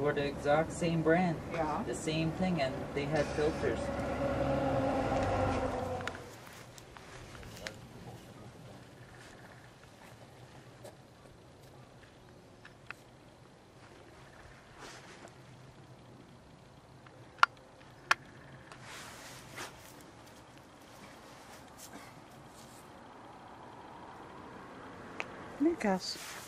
were the exact same brand, Yeah. the same thing, and they had filters. Lucas.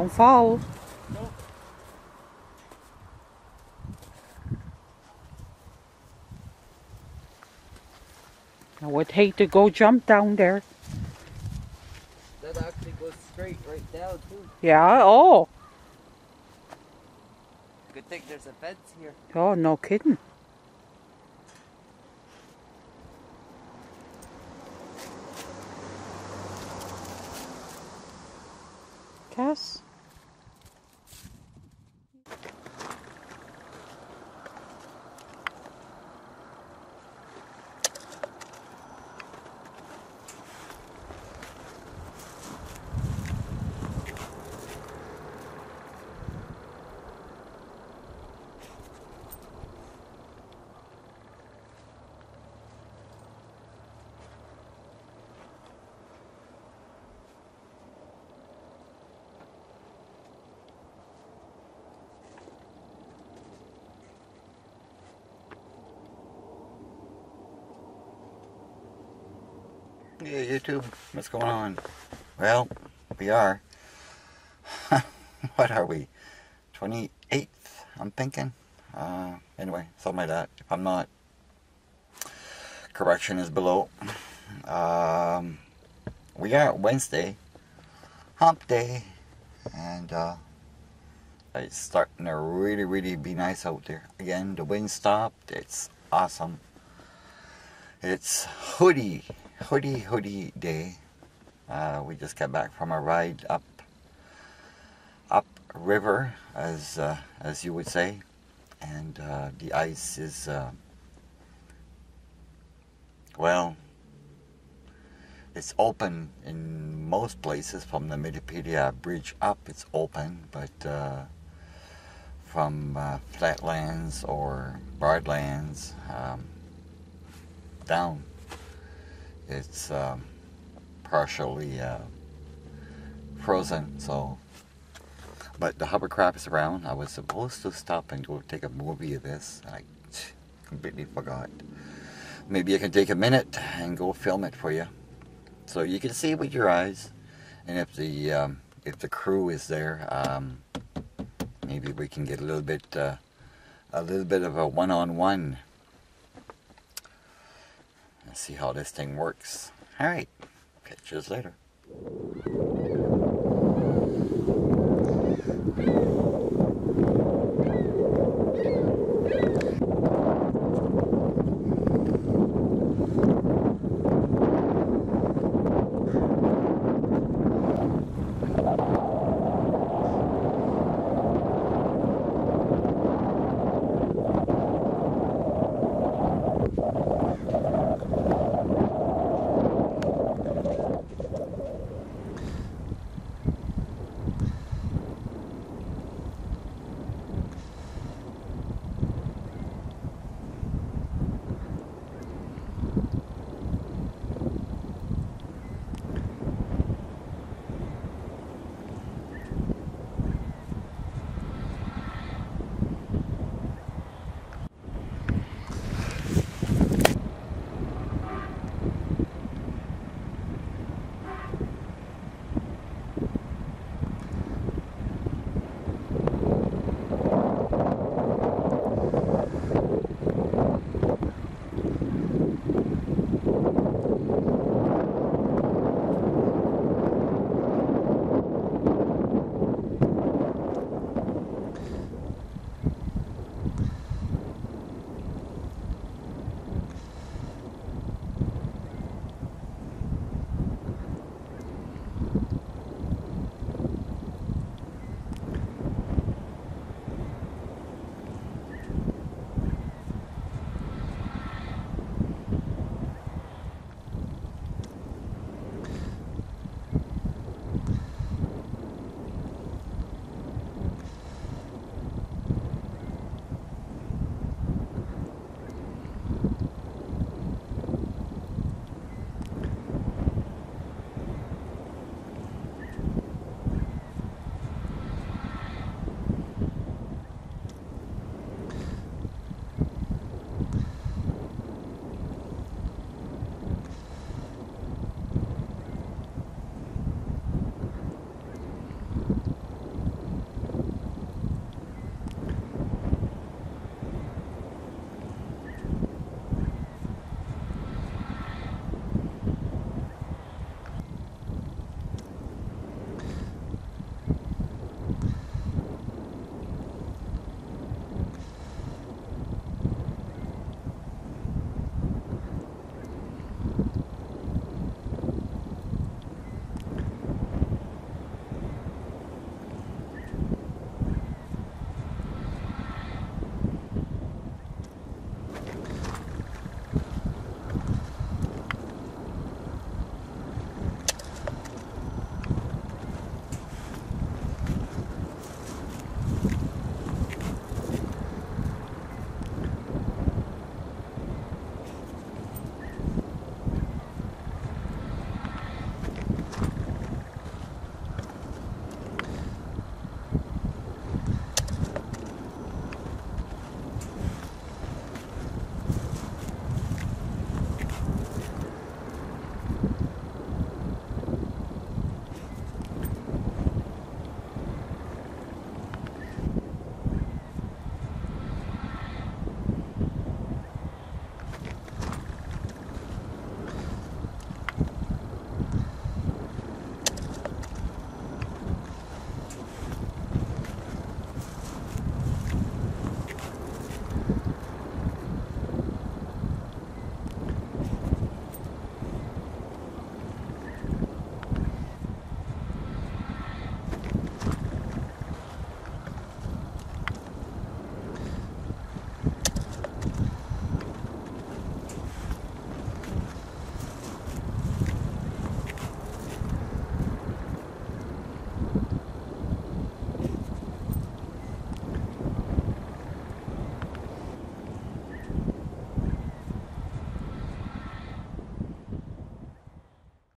Don't fall. I would hate to go jump down there. That actually goes straight right down too. Yeah, oh. Good thing there's a fence here. Oh, no kidding. Cass? Yeah, YouTube, what's going on? Well, we are. what are we? 28th, I'm thinking. Uh, anyway, something like that. If I'm not, correction is below. Um, we are Wednesday, hump day, and uh, it's starting to really, really be nice out there. Again, the wind stopped. It's awesome. It's hoodie, hoodie, hoodie day. Uh, we just got back from a ride up, up river, as uh, as you would say, and uh, the ice is, uh, well, it's open in most places from the Matapedia Bridge up. It's open, but uh, from uh, flatlands or broadlands. Um, down. It's um, partially uh, frozen, so. But the hovercraft is around. I was supposed to stop and go take a movie of this. and I completely forgot. Maybe I can take a minute and go film it for you, so you can see with your eyes. And if the um, if the crew is there, um, maybe we can get a little bit uh, a little bit of a one-on-one and see how this thing works. All right, catch you later.